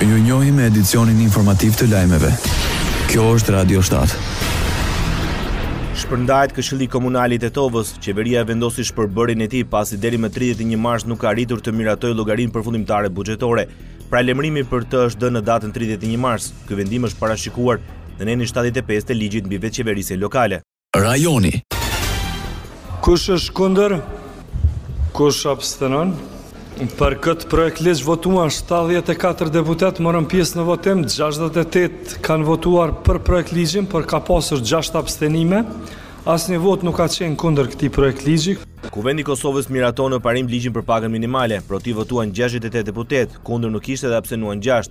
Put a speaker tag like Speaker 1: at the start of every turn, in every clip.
Speaker 1: Ju njohim me edicionin informativ të lajmeve. Kjo është Radio 7.
Speaker 2: Shpërndahet Këshilli Komunal i Tetovës, qeveria e vendosi shpërbërjen e tij pasi deri më 31 mars nuk ka arritur të miratojë llogarinë përfundimtare buxhetore. Paralajmërimi për të është dhënë në datën 31 mars. Ky vendim është parashikuar në nenin 75 të Ligjit mbi Vetëqeverisjen Lokale.
Speaker 1: Rajoni.
Speaker 3: Kush është kundër? Kush abstenon? Për këtë projektligj votuan 74 deputetë, morën pjesë në votim, 68 kanë votuar për projektligjin, por ka pasur 6 abstenime, asnjë votë nuk ka qenë kundër këtij projektligji.
Speaker 2: Kuvendi i Kosovës miraton në parim ligjin për pagën minimale, pro tij votuan 68 deputetë, kundër nuk ishte dhe abstenuan 6.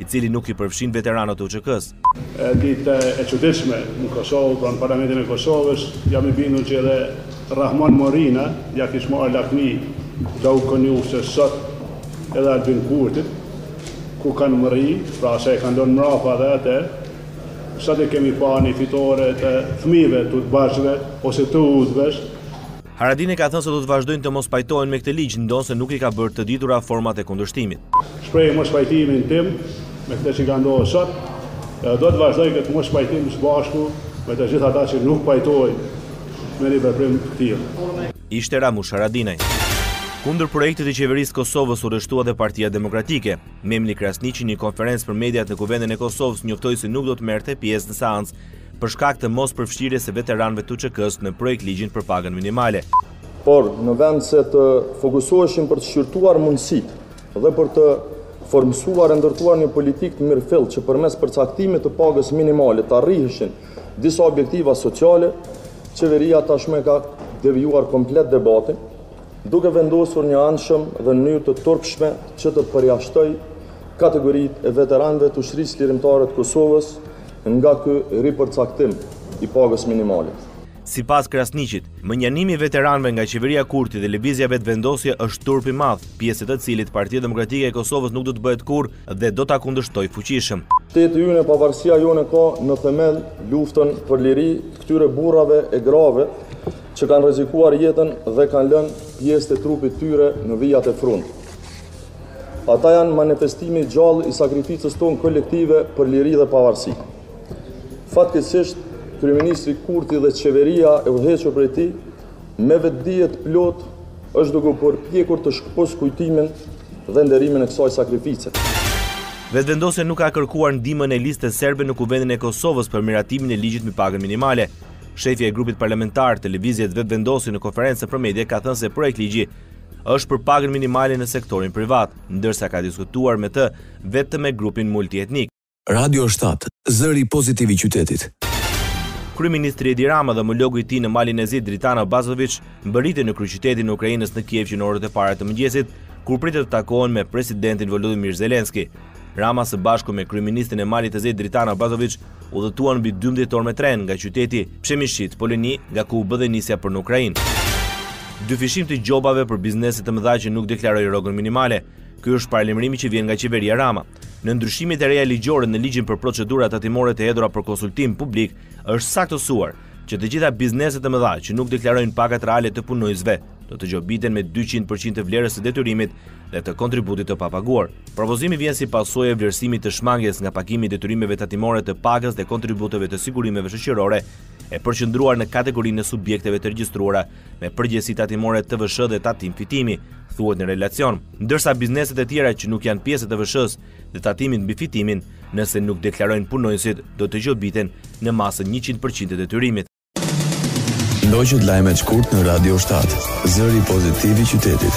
Speaker 2: i cili nuk i përfshin veteranët e UÇK-së.
Speaker 4: Ditë e çuditshme në Kosovë, pra në Parlamentin e Kosovës, jam i bindur që edhe Rahman Morina, ia kish marrë lakmi Glauk Konjufcës sot edhe Albin Kurtit, ku kanë mërri, pra se e kanë lënë mrapa dhe atë, sot e kemi pa një fitore të fëmijëve, të udbaşëve ose të udhëheqësve,
Speaker 2: Haradinaj ka thënë se do të vazhdojnë të mos pajtohen me këtë ligj, ndonëse nuk i ka bërë të ditura format e kundërshtimit.
Speaker 4: Shpreh mospajtimin tim me këtë që ka ndodhur sot dhe do të vazhdoj këtë mospajtim së bashku me të gjithë ata që nuk pajtohen me një veprim të tillë.
Speaker 2: Ishte Ramush Haradinaj. Kundër projektit të Qeverisë së Kosovës u rreshtua dhe Partia Demokratike. Memli Krasniqi në një konferencë për mediat në Kuvendin e Kosovës njoftoi se nuk do të merrte pjesë në seancë për shkak të mospërfshirjes së veteranëve të UÇK-së në projektligjin për pagën minimale.
Speaker 5: Por, në vend se të fokusoheshim për të shqyrtuar mundësitë dhe për të formësuar e ndërtuar një politikë të mirëfilltë që përmes përcaktimit të pagës minimale të arriheshin disa objektiva sociale, qeveria tashmë e ka devijuar komplet debatin duke vendosur njëanshëm dhe në mënyrë të turpshme që të përjashtojë kategoritë e veteranëve të Ushtrisë Çlirimtare të Kosovës nga ky ripërcaktim i pagës
Speaker 2: minimale. Sipas Krasniqit, mënjanimi i veteranëve nga Qeveria Kurti dhe Lëvizja Vetëvendosje është turp i madh, pjesë e të cilit Partia Demokratike e Kosovës nuk do të bëhet kurrë dhe do ta kundërshtojë fuqishëm.
Speaker 5: Shteti ynë e pavarësia jonë e ka në themel luftën për liri të këtyre burrave e grave që kanë rrezikuar jetën dhe kanë lënë pjesë të trupit të tyre në vijat e frontit. Ata janë manifestimi i gjallë i sakrificës tonë kolektive për liri dhe pavarësi. Fatkeqësisht, kryeministri Kurti dhe qeveria e udhëhequr prej tij me vetëdije të plotë është duke u përpjekur të shkëpusë kujtimin dhe nderimin e kësaj sakrifice.
Speaker 2: Vetëvendosja nuk ka kërkuar ndihmën e Listës Serbe në Kuvendin e Kosovës për miratimin e ligjit mbi pagën minimale. Shefja e grupit parlamentar të Lëvizjes Vetëvendosje në konferencën për media ka thënë se projektligji është për pagën minimale në sektorin privat, ndërsa ka diskutuar me të vetëm me grupin multietnik.
Speaker 1: Radio shtatë, zëri pozitiv i qytetit.
Speaker 2: Kryeministri Edi Rama dhe homologu i tij në Malin e Zi, Dritan Abazoviç, mbërritën në kryeqytetin e Ukrainës në Kiev që në orët e para të mëngjesit, kur pritet të takohen me presidentin Volodymyr Zelensky. Rama së bashku me kryeministrin e Malit të Zi, Dritan Abazoviç, Udhëtuan mbi dymbëdhjetë orë me tren nga qyteti Pshemishit, Poloni, nga ku u bë dhe nisja për në Ukrainë. Dyfishim të gjobave për bizneset e mëdha që nuk deklarojnë rrogën minimale. Ky është paralajmërimi që vjen nga qeveria Rama. Në ndryshimet e reja ligjore në Ligjin për Procedurat Tatimore të hedhura për konsultim publik, është saktësuar që të gjitha bizneset e mëdha që nuk deklarojnë pagat reale të punonjësve, do të gjobiten me 200% të vlerës së detyrimit dhe të kontributit të papaguar. Propozimi vjen si pasojë e vlerësimit të shmangies nga pagimi i detyrimeve tatimore të pagës dhe kontributeve të sigurimeve shoqërore e përqendruar në kategorinë e subjekteve të regjistruara me përgjegjësi tatimore TVSH dhe tatim fitimi, thuhet në relacion, ndërsa bizneset e tjera që nuk janë pjesë e TVSH-së dhe tatimit mbi fitimin, nëse nuk deklarojnë punonjësit, do të gjobiten në masën 100% të detyrimit.
Speaker 1: Ndoqët lajmet shkurt në Radio 7, zëri pozitiv i qytetit.